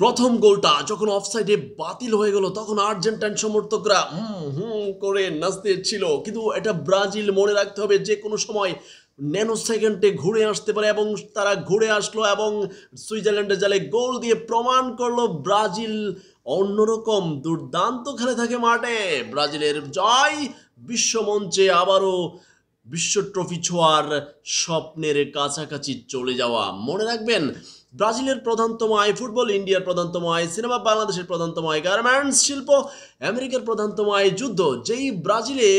প্রথম গোলটা যখন অফসাইডে বাতিল হয়ে গেল, তখন আর্জেন্টাইন সমর্থকরা হুম হুম করে নাচতে ছিল কিন্তু এটা ব্রাজিল মনে রাখতে হবে, যে কোনো সময় ন্যানো সেকেন্ডে ঘুরে আসতে পারে এবং তারা ঘুরে আসলো এবং সুইজারল্যান্ডের জালে গোল দিয়ে প্রমাণ করল ব্রাজিল অন্যরকম দুর্দান্ত খেলে থাকে মাঠে। ব্রাজিলের জয় বিশ্বমঞ্চে আবারও বিশ্ব ট্রফি ছোঁয়ার স্বপ্নের কাছাকাছি চলে যাওয়া। মনে রাখবেন, ব্রাজিলের প্রধানতম আয় ফুটবল ইন্ডিয়ার প্রধানতম আয় সিনেমা বাংলাদেশের প্রধানতম আয় গার্মেন্টস শিল্প, আমেরিকার প্রধানতম আয় যুদ্ধ। যেই ব্রাজিলে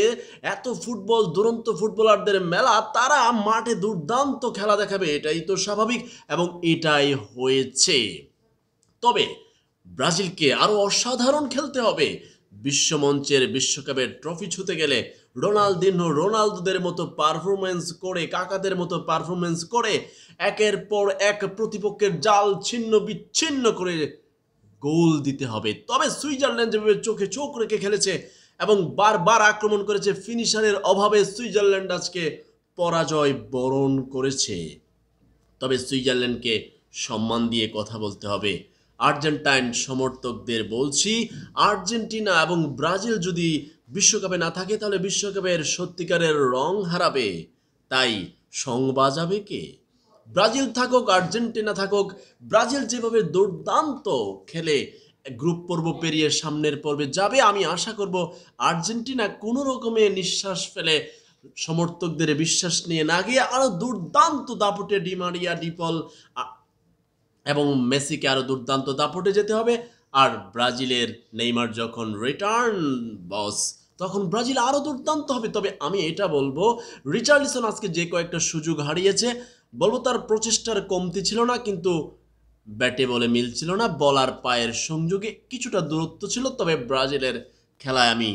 এত ফুটবল, দুরন্ত ফুটবলারদের মেলা, তারা মাঠে দুর্দান্ত খেলা দেখাবে, এটাই তো স্বাভাবিক এবং এটাই হয়েছে। তবে ব্রাজিলকে আরও অসাধারণ খেলতে হবে। বিশ্বমঞ্চের বিশ্বকাপের ট্রফি ছুতে গেলে রোনালদিনো রোনালদোদের মতো পারফরমেন্স করে, কাকাদের মতো পারফরমেন্স করে, একের পর এক প্রতিপক্ষের জাল ছিন্ন বিচ্ছিন্ন করে গোল দিতে হবে। তবে সুইজারল্যান্ড যেভাবে চোখে চোখ রেখে খেলেছে এবং বারবার আক্রমণ করেছে, ফিনিশারের অভাবে সুইজারল্যান্ড আজকে পরাজয় বরণ করেছে। তবে সুইজারল্যান্ডকে সম্মান দিয়ে কথা বলতে হবে। আর্জেন্টাইন সমর্থকদের বলছি, আর্জেন্টিনা এবং ব্রাজিল যদি বিশ্বকাপে না থাকে, তাহলে বিশ্বকাপের সত্যিকারের রং হারাবে। তাই সং বাজাবে কে? ব্রাজিল থাকুক, আর্জেন্টিনা থাকুক, ব্রাজিল যেভাবে দুর্দান্ত খেলে গ্রুপ পর্ব পেরিয়ে সামনের পর্বে যাবে, আমি আশা করব আর্জেন্টিনা কোনো রকমে নিঃশ্বাস ফেলে সমর্থকদের বিশ্বাস নিয়ে না গিয়ে আরও দুর্দান্ত দাপটে ডিমারিয়া ডিপল এবং মেসিকে আরও দুর্দান্ত দাপটে যেতে হবে। আর ব্রাজিলের নেইমার যখন রিটার্ন বস তখন ব্রাজিল আরও দুর্দান্ত হবে। তবে আমি এটা বলব, রিচার্লিসন আজকে যে কয়েকটা সুযোগ হারিয়েছে, বলব তার প্রচেষ্টার কমতি ছিল না, কিন্তু ব্যাটে বলে মিল ছিল না। বলার পায়ের সংযোগে কিছুটা দূরত্ব ছিল, তবে ব্রাজিলের খেলায় আমি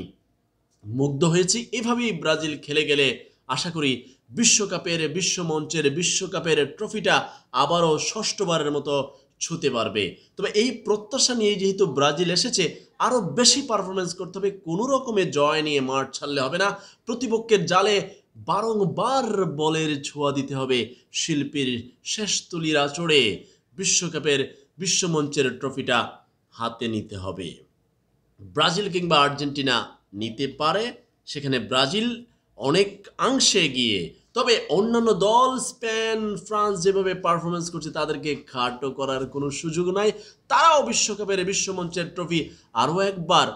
মুগ্ধ হয়েছি। এভাবেই ব্রাজিল খেলে গেলে আশা করি বিশ্বকাপের বিশ্বমঞ্চের বিশ্বকাপের ট্রফিটা আবারও ষষ্ঠবারের মতো ছুতে পারবে। তবে এই প্রত্যাশা নিয়ে যেহেতু ব্রাজিল এসেছে, আরও বেশি পারফরমেন্স করতে হবে। কোনো রকমে জয় নিয়ে মাঠ ছাড়লে হবে না। প্রতিপক্ষের জালে বারংবার বলের ছোঁয়া দিতে হবে শিল্পীর শেষ তুলির আচড়ে। বিশ্বকাপের বিশ্বমঞ্চের ট্রফিটা হাতে নিতে হবে। ব্রাজিল কিংবা আর্জেন্টিনা নিতে পারে। সেখানে ব্রাজিল অনেক অংশে গিয়ে, তবে অন্যান্য দল, স্পেন, ফ্রান্স যেভাবে পারফরমেন্স করছে, তাদেরকে খাটো করার কোনো সুযোগ নাই। তারাও বিশ্বকাপের বিশ্বমঞ্চের ট্রফি আরও একবার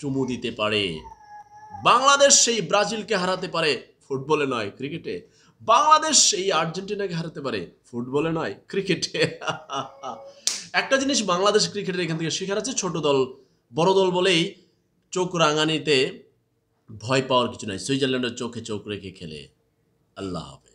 চুমু দিতে পারে। বাংলাদেশ সেই ব্রাজিলকে হারাতে পারে, ফুটবলে নয়, ক্রিকেটে। বাংলাদেশ সেই আর্জেন্টিনাকে হারাতে পারে, ফুটবলে নয়, ক্রিকেটে। একটা জিনিস বাংলাদেশ ক্রিকেটের এখান থেকে শেখার আছে, ছোট দল, বড় দল বলেই চোখ রাঙানিতে ভয় পাওয়ার কিছু নাই। সুইজারল্যান্ডের চোখে চোখ রেখে খেলে। আল্লাহ হাফেজ।